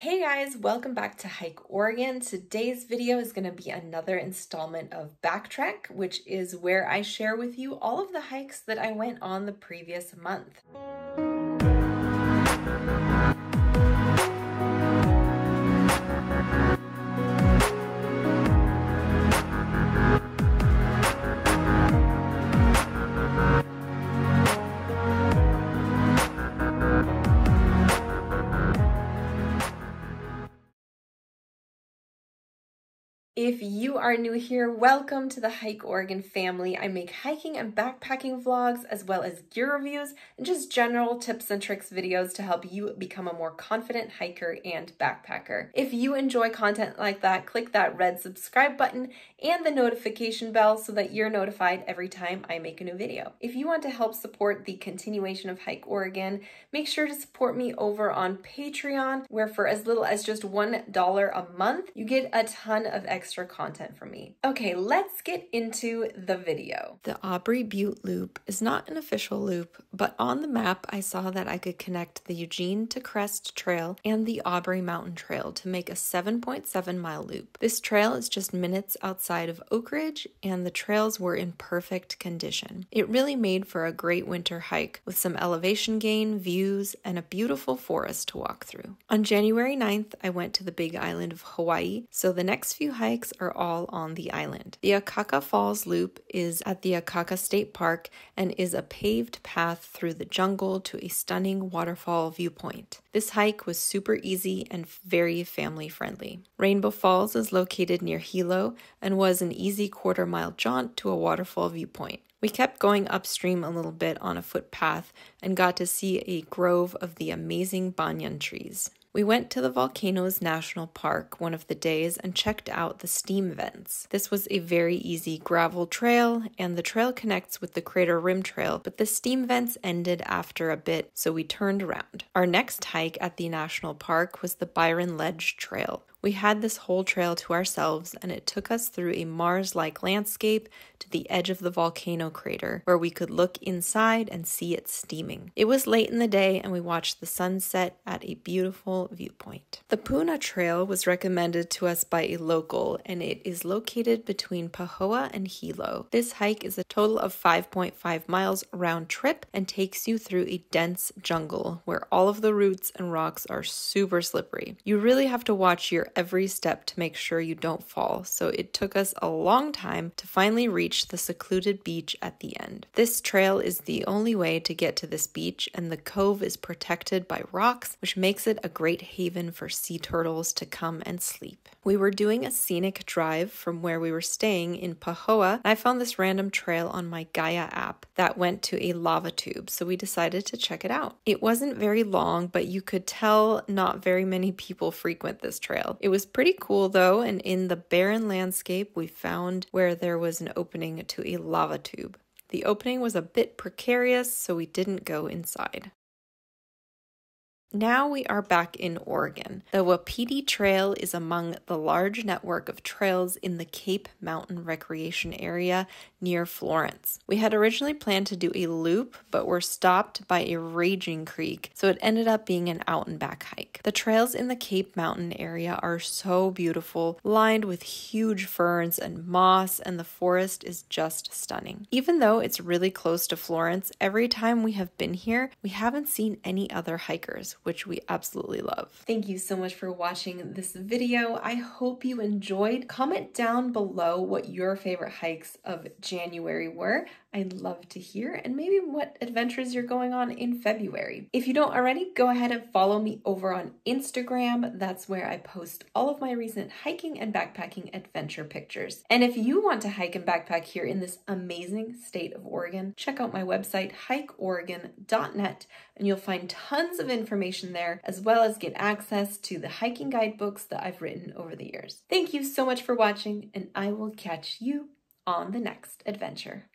Hey guys, welcome back to Hike Oregon. Today's video is going to be another installment of Backtrek, which is where I share with you all of the hikes that I went on the previous month. If you are new here, welcome to the Hike Oregon family. I make hiking and backpacking vlogs as well as gear reviews and just general tips and tricks videos to help you become a more confident hiker and backpacker. If you enjoy content like that, click that red subscribe button and the notification bell so that you're notified every time I make a new video. If you want to help support the continuation of Hike Oregon, make sure to support me over on Patreon, where for as little as just $1 a month, you get a ton of extra extra content from me. Okay, let's get into the video. The Aubrey Butte Loop is not an official loop, but on the map I saw that I could connect the Eugene to Crest Trail and the Aubrey Mountain Trail to make a 7.7 mile loop. This trail is just minutes outside of Oakridge, and the trails were in perfect condition. It really made for a great winter hike with some elevation gain, views, and a beautiful forest to walk through. On January 9th, I went to the Big Island of Hawaii, so the next few hikes hikes are all on the island. The Akaka Falls Loop is at the Akaka State Park and is a paved path through the jungle to a stunning waterfall viewpoint. This hike was super easy and very family friendly. Rainbow Falls is located near Hilo and was an easy quarter mile jaunt to a waterfall viewpoint. We kept going upstream a little bit on a footpath and got to see a grove of the amazing banyan trees. We went to the Volcanoes National Park one of the days and checked out the steam vents. This was a very easy gravel trail, and the trail connects with the Crater Rim Trail, but the steam vents ended after a bit, so we turned around. Our next hike at the national park was the Byron Ledge Trail. We had this whole trail to ourselves, and it took us through a Mars like landscape to the edge of the volcano crater, where we could look inside and see it steaming. It was late in the day, and we watched the sunset at a beautiful viewpoint. The Puna Trail was recommended to us by a local, and it is located between Pahoa and Hilo. This hike is a total of 5.5 miles round trip and takes you through a dense jungle where all of the roots and rocks are super slippery. You really have to watch your every step to make sure you don't fall, so it took us a long time to finally reach the secluded beach at the end. This trail is the only way to get to this beach, and the cove is protected by rocks, which makes it a great haven for sea turtles to come and sleep. We were doing a scenic drive from where we were staying in Pahoa, and I found this random trail on my Gaia app that went to a lava tube, so we decided to check it out. It wasn't very long, but you could tell not very many people frequent this trail. It was pretty cool though, and in the barren landscape, we found where there was an opening to a lava tube. The opening was a bit precarious, so we didn't go inside. Now we are back in Oregon. The Wapiti Trail is among the large network of trails in the Cape Mountain Recreation Area near Florence. We had originally planned to do a loop, but were stopped by a raging creek, so it ended up being an out and back hike. The trails in the Cape Mountain area are so beautiful, lined with huge ferns and moss, and the forest is just stunning. Even though it's really close to Florence, every time we have been here, we haven't seen any other hikers which we absolutely love. Thank you so much for watching this video. I hope you enjoyed. Comment down below what your favorite hikes of January were. I'd love to hear and maybe what adventures you're going on in February. If you don't already, go ahead and follow me over on Instagram. That's where I post all of my recent hiking and backpacking adventure pictures. And if you want to hike and backpack here in this amazing state of Oregon, check out my website, hikeoregon.net, and you'll find tons of information there, as well as get access to the hiking guidebooks that I've written over the years. Thank you so much for watching, and I will catch you on the next adventure.